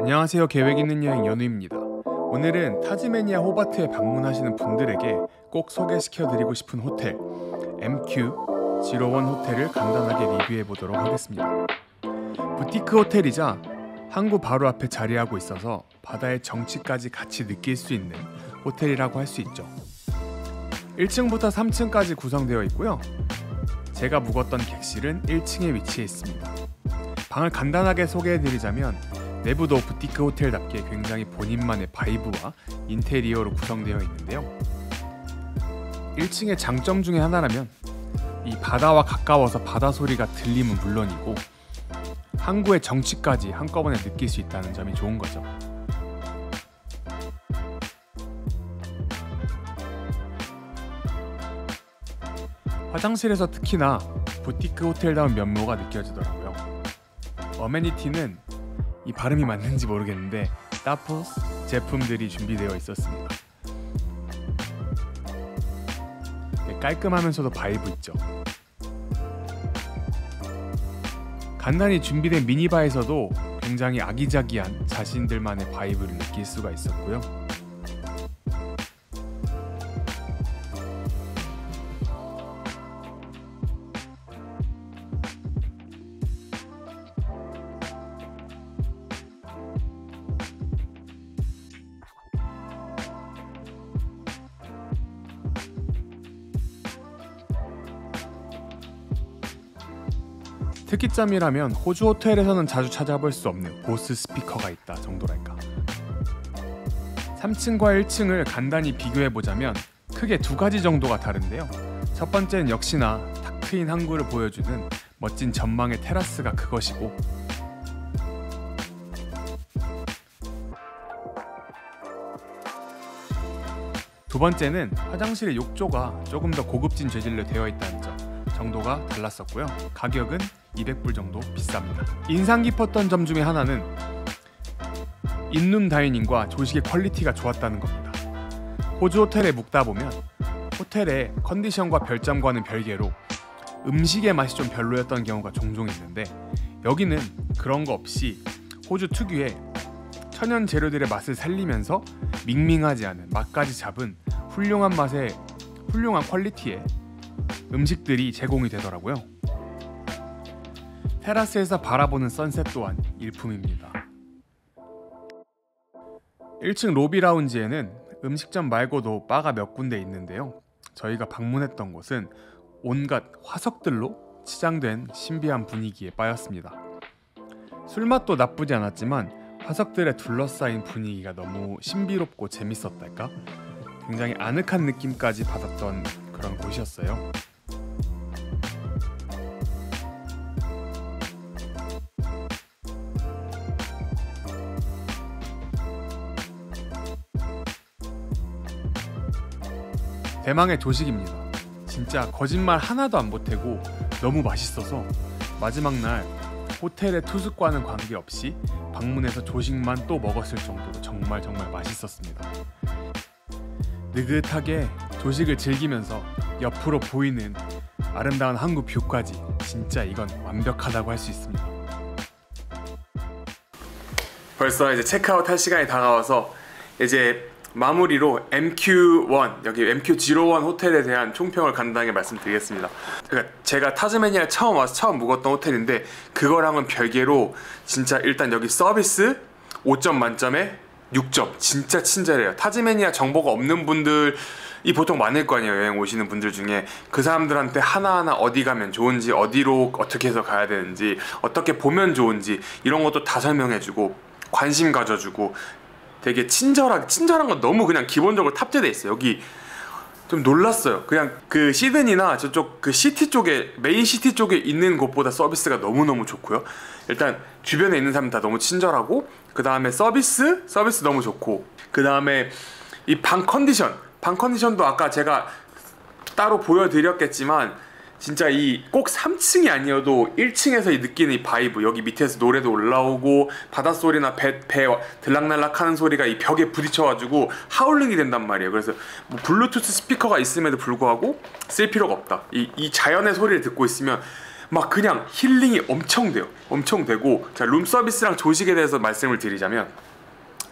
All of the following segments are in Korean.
안녕하세요. 계획 있는 여행 연우입니다. 오늘은 타즈메니아 호바트에 방문하시는 분들에게 꼭 소개시켜 드리고 싶은 호텔 MQ 지로원 호텔을 간단하게 리뷰해 보도록 하겠습니다. 부티크 호텔이자 항구 바로 앞에 자리하고 있어서 바다의 정취까지 같이 느낄 수 있는 호텔이라고 할 수 있죠. 1층부터 3층까지 구성되어 있고요. 제가 묵었던 객실은 1층에 위치해 있습니다. 방을 간단하게 소개해 드리자면 내부도 부티크 호텔답게 굉장히 본인만의 바이브와 인테리어로 구성되어 있는데요. 1층의 장점 중에 하나라면 이 바다와 가까워서 바다 소리가 들림은 물론이고 항구의 정취까지 한꺼번에 느낄 수 있다는 점이 좋은 거죠. 화장실에서 특히나 부티크 호텔다운 면모가 느껴지더라고요. Amenity는 이 발음이 맞는지 모르겠는데 따포스 제품들이 준비되어 있었습니다. 네, 깔끔하면서도 vibe 있죠. 간단히 준비된 minibar에서도 굉장히 아기자기한 자신들만의 vibe를 느낄 수가 있었고요. 특이점이라면 호주 호텔에서는 자주 찾아볼 수 없는 보스 스피커가 있다 정도랄까. 3층과 1층을 간단히 비교해 보자면 크게 두 가지 정도가 다른데요. 첫 번째는 역시나 탁 트인 항구를 보여주는 멋진 전망의 테라스가 그것이고 두 번째는 화장실의 욕조가 조금 더 고급진 재질로 되어 있다는 점 정도가 달랐었고요. 가격은 200불 정도 비쌉니다. 인상 깊었던 점 중에 하나는 in-room dining과 조식의 quality가 좋았다는 겁니다. 호주 호텔에 묵다 보면 호텔의 컨디션과 별점과는 별개로 음식의 맛이 좀 별로였던 경우가 종종 있는데 여기는 그런 거 없이 호주 특유의 천연 재료들의 맛을 살리면서 밍밍하지 않은 맛까지 잡은 훌륭한 맛의 훌륭한 퀄리티의 음식들이 제공이 되더라고요. 테라스에서 바라보는 선셋 또한 일품입니다. 1층 로비 라운지에는 음식점 말고도 바가 몇 군데 있는데요. 저희가 방문했던 곳은 온갖 화석들로 치장된 신비한 분위기의 바였습니다. 술맛도 나쁘지 않았지만 화석들에 둘러싸인 분위기가 너무 신비롭고 재밌었달까? 굉장히 아늑한 느낌까지 받았던 그런 곳이었어요. 대망의 조식입니다. 진짜 거짓말 하나도 안 보태고 너무 맛있어서 마지막 날 호텔의 투숙과는 관계없이 방문해서 조식만 또 먹었을 정도로 정말 정말 맛있었습니다. 느긋하게 조식을 즐기면서 옆으로 보이는 아름다운 항구 뷰까지 진짜 이건 완벽하다고 할 수 있습니다. 벌써 이제 체크아웃 할 시간이 다가와서 이제 마무리로 MQ1 여기 MQ01 호텔에 대한 총평을 간단하게 말씀드리겠습니다. 그러니까 제가 타즈메니아 처음 와서 처음 묵었던 호텔인데 그거랑은 별개로 진짜 일단 여기 서비스 5점 만점에 6점 진짜 친절해요. 타즈메니아 정보가 없는 분들 이 보통 많을 거 아니에요 여행 오시는 분들 중에 그 사람들한테 하나하나 어디 가면 좋은지 어디로 어떻게 해서 가야 되는지 어떻게 보면 좋은지 이런 것도 다 설명해주고 관심 가져주고 되게 친절하게 친절한 건 너무 그냥 기본적으로 탑재돼 있어요. 여기 좀 놀랐어요. 그냥 그 시드니나 저쪽 그 city 쪽에 main city 쪽에 있는 곳보다 서비스가 너무 너무 좋고요. 일단 주변에 있는 사람 다 너무 친절하고 그 다음에 서비스 서비스 너무 좋고 그 다음에 이 방 컨디션 방 컨디션도 아까 제가 따로 보여드렸겠지만 진짜 이 꼭 3층이 아니어도 1층에서 이 느끼는 이 vibe 여기 밑에서 노래도 올라오고 바닷소리나 배, 배 들락날락 하는 소리가 이 벽에 부딪혀가지고 하울링이 된단 말이에요 그래서 뭐 블루투스 스피커가 있음에도 불구하고 쓸 필요가 없다 이, 이 자연의 소리를 듣고 있으면 막 그냥 힐링이 엄청 돼요. 엄청 되고 자, 룸 서비스랑 조식에 대해서 말씀을 드리자면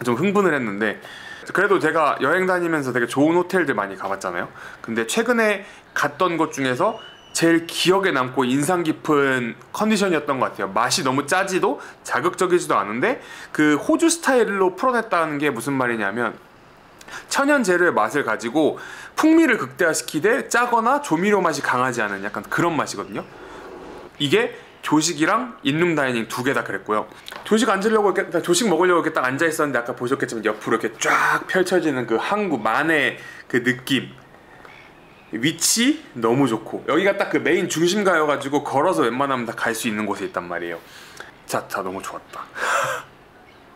좀 흥분을 했는데 그래도 제가 여행 다니면서 되게 좋은 호텔들 많이 가봤잖아요. 근데 최근에 갔던 곳 중에서 제일 기억에 남고 인상 깊은 컨디션이었던 것 같아요. 맛이 너무 짜지도 자극적이지도 않은데 그 호주 스타일로 풀어냈다는 게 무슨 말이냐면 천연 재료의 맛을 가지고 풍미를 극대화시키되 짜거나 조미료 맛이 강하지 않은 약간 그런 맛이거든요. 이게 조식이랑 in-room dining 두 개 다 그랬고요. 조식 앉으려고 이렇게 조식 먹으려고 이렇게 딱 앉아 있었는데 아까 보셨겠지만 옆으로 이렇게 쫙 펼쳐지는 그 항구 만의 그 느낌. 위치 너무 좋고 여기가 딱 그 메인 중심가여가지고 걸어서 웬만하면 다 갈 수 있는 곳에 있단 말이에요. 자, 자 너무 좋았다.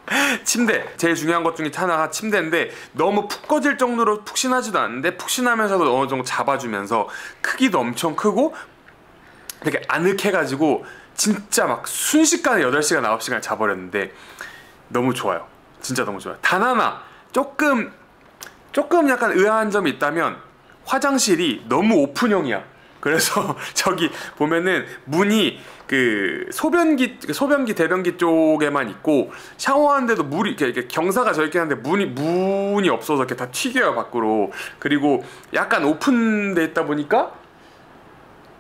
침대 제일 중요한 것 중에 하나가 침대인데 너무 푹 꺼질 정도로 푹신하지도 않은데 푹신하면서도 어느 정도 잡아주면서 크기도 엄청 크고 되게 아늑해가지고 진짜 막 순식간에 8시간 9시간 자버렸는데 너무 좋아요 진짜 너무 좋아요 단 하나 조금 조금 약간 의아한 점이 있다면 화장실이 너무 오픈형이야. 그래서 저기 보면은 문이 그 소변기 소변기 대변기 쪽에만 있고 샤워하는데도 물이 이렇게, 이렇게 경사가 져 있긴 한데 문이 문이 없어서 이렇게 다 튀겨요 밖으로. 그리고 약간 오픈돼 있다 보니까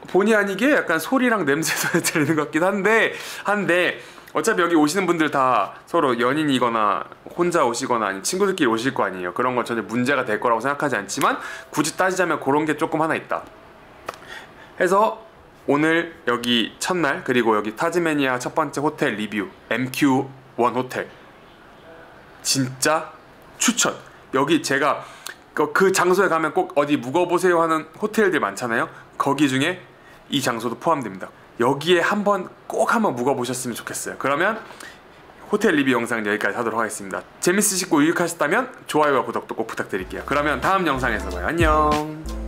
본의 아니게 약간 소리랑 냄새도 들리는 것 같긴 한데 한데 어차피 여기 오시는 분들 다 서로 연인이거나 혼자 오시거나 아니 친구들끼리 오실 거 아니에요. 그런 건 전혀 문제가 될 거라고 생각하지 않지만 굳이 따지자면 그런 게 조금 하나 있다. 해서 오늘 여기 첫날 그리고 여기 타즈메니아 첫 번째 호텔 리뷰 MQ1 호텔. 진짜 추천. 여기 제가 그- 그 장소에 가면 꼭 어디 묵어보세요 하는 호텔들 많잖아요. 거기 중에 이 장소도 포함됩니다 여기에 한번 꼭 한번 묵어보셨으면 좋겠어요. 그러면 호텔 리뷰 영상 여기까지 하도록 하겠습니다. 재밌으시고 유익하셨다면 좋아요와 구독도 꼭 부탁드릴게요. 그러면 다음 영상에서 봐요. 안녕